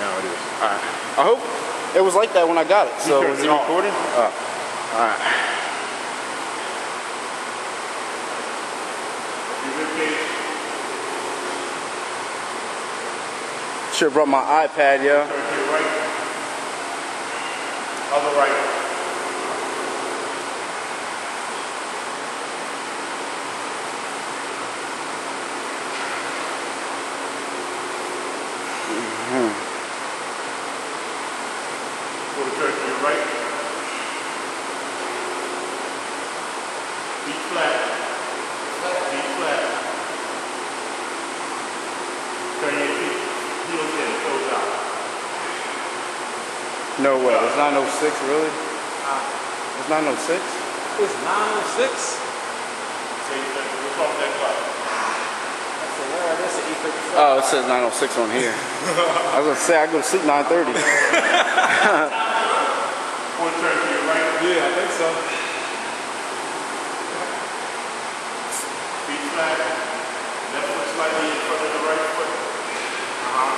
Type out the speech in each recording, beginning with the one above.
Now it is. All right. I hope it was like that when I got it. So was it recording? Oh. Uh, all right. You rib cage. Should have brought my iPad, yo. Turn to your right. Other right. Quarter turn to your right. Feet flat. Feet flat. Turn your feet, heels in, toes out. No way. It's 906, really? It's 906? It's 906. Say, we'll talk that clock. That's a word. That's an E55. Oh, it says 906 on here. I was gonna say I go to sleep 9:30. One turn to your right, Yeah, I think so. feet flat. Left foot slightly in front of the right foot. Uh-huh.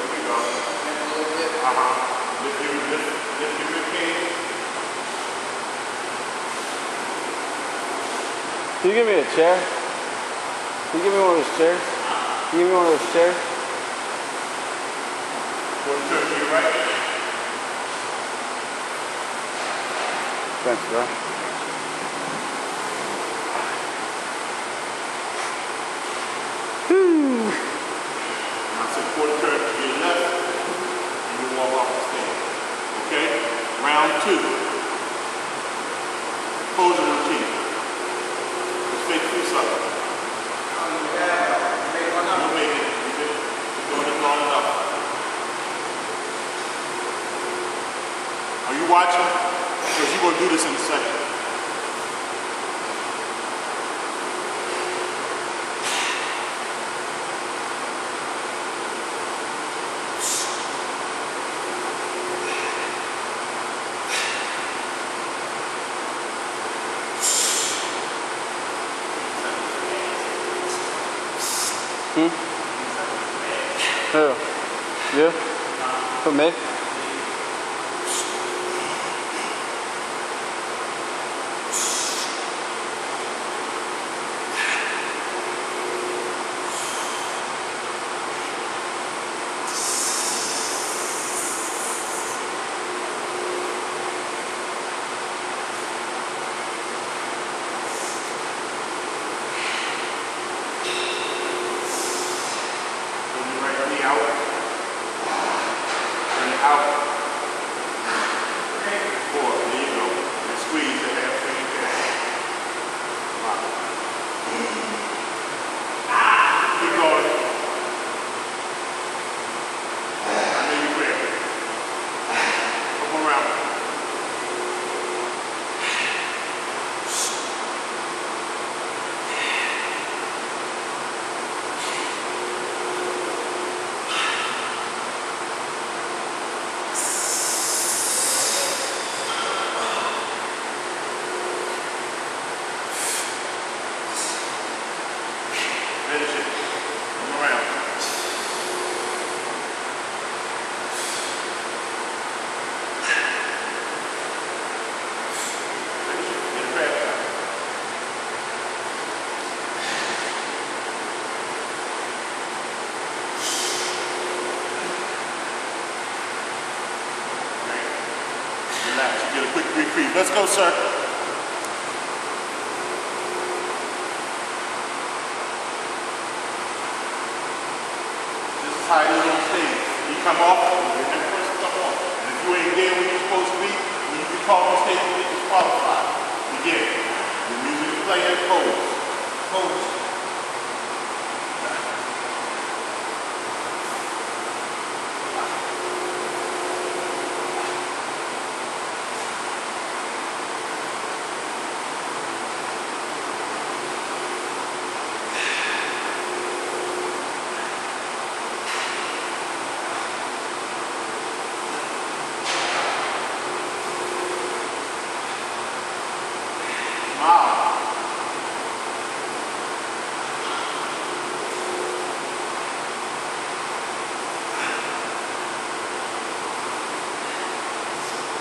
There we go. Uh-huh. Lift Can you give me a chair? Can you give me one of those chairs? Can you give me one of those chairs? One turn to your right. Thanks, bro. Now say quarter turn to your left. And you walk off the stage. Okay? Round two. Posing routine. Just take three seconds. You'll make it. You've been doing it long enough. Are you watching? Because you're going to do this in a second. Who? You? For me? Turn your right knee out. Turn it out. Four. There you go. And squeeze the hamstring down. Lock it. Keep going. I know you're ready. Come around. Finish it. Come around. Finish it. Get it back up. Right. Relax. You get a quick reprieve. Let's go, sir. This is how you on stage. You come off, and that person come off. And if you ain't there when you're supposed to be, when you get called on stage, you get disqualified. Again, the music is playing, pose. Pose. Smile. All right, thank you very much. Let me keep you on stage.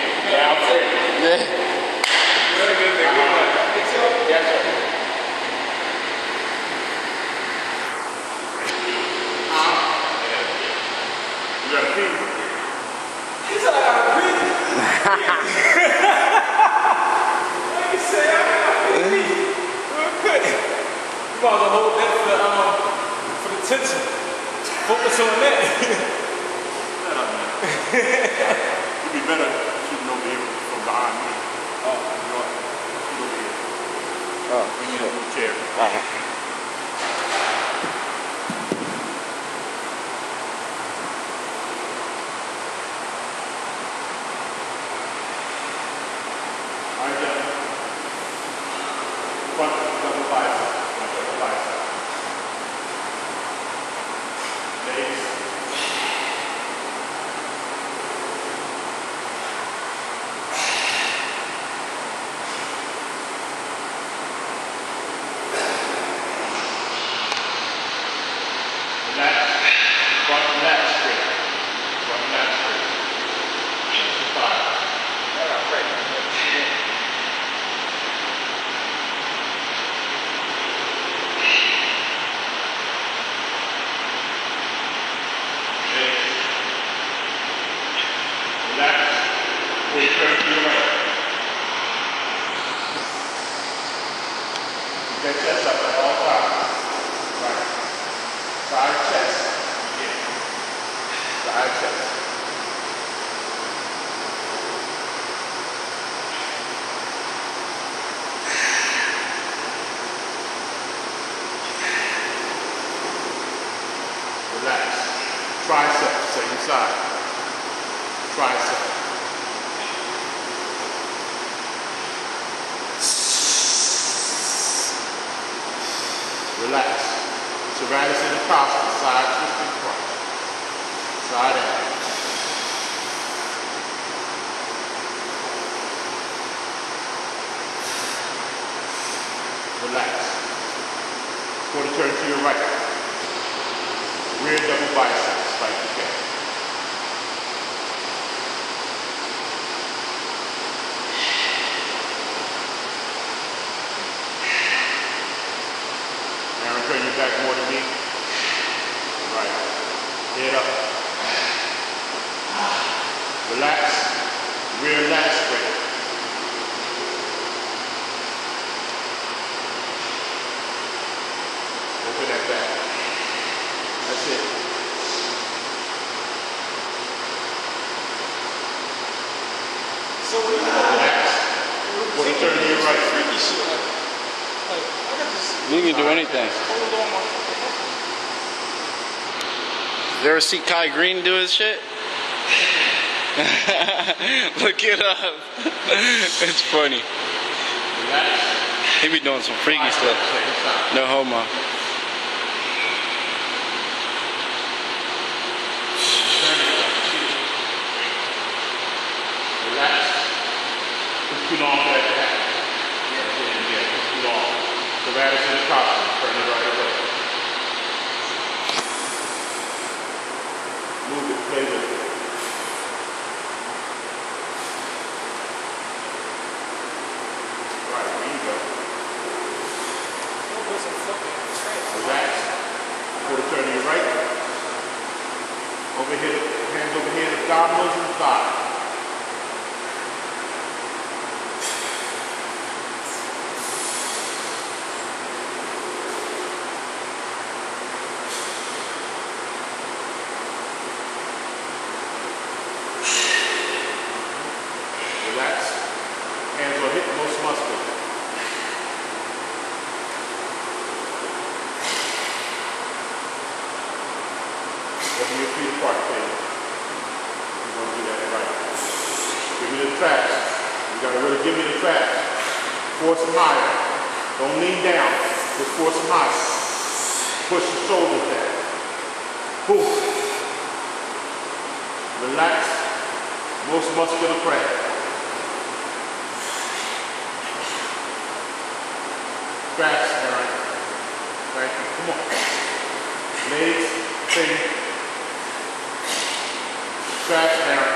Yeah. Yes, sir. You got I. What you? I quick. You well hold that for the, um, for the tension. Focus on that. It'd be better shooting over here from behind me. Oh, you know what? Shoot over here. Need chair. alright. All right, gentlemen. Front double bicep. Front double bicep. Legs. Relax. Front lat straight. Front lat straight. Five. Relax. Pull your turn to your right. Keep that chest up at all times. Right. Side chest. Yeah. Side chest. Relax. Tricep, same side. Tricep. Relax. Serratus intercostal, side twisting front. Side out. Relax. Quarter turn to your right. Rear double biceps, like you can. Aaron, turn your back more to me. Right. Head up. Relax. Rear lat straight. Open that back. That's it. So when you Relax. Quarter turn to your right. freaky shit, like, like, I got this. You can do anything. Hold on, my. You ever see Kai Greene do his shit? Look it up. it's funny. He be doing some freaky stuff. No homo. Relax. It's too long for that to happen. Yeah, yeah, yeah, it's too long. Serratus intercostal, turn it right away. Move it, play with it. Right, there you go. Don't put some fucking trash. Relax. Quarter turn to your right. Over here, hands over here, abdominals and thighs. Relax. Hands will hit most muscles. Open your feet apart, please. You're going to do that right. Give me the traps. Give me the traps. Force them higher. Don't lean down. Just force them higher. Push your shoulders down. Boom. Relax. Most muscular cramp. Traps, Aaron. Right, come on. Legs, thing. Traps, Aaron.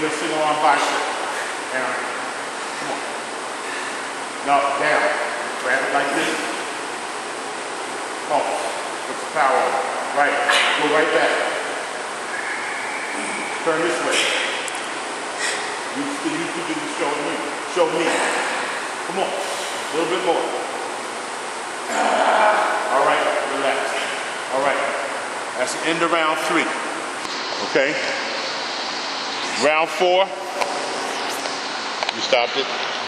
With single arm bicep. Aaron. Come on. No, down. Grab it like this. Pulse. Put the power on. Right. Go right back. Turn this way. You, you can do. Show me. Show me. Come on. A little bit more. All right. Relax. All right. That's the end of round three. Okay. Round four. You stopped it.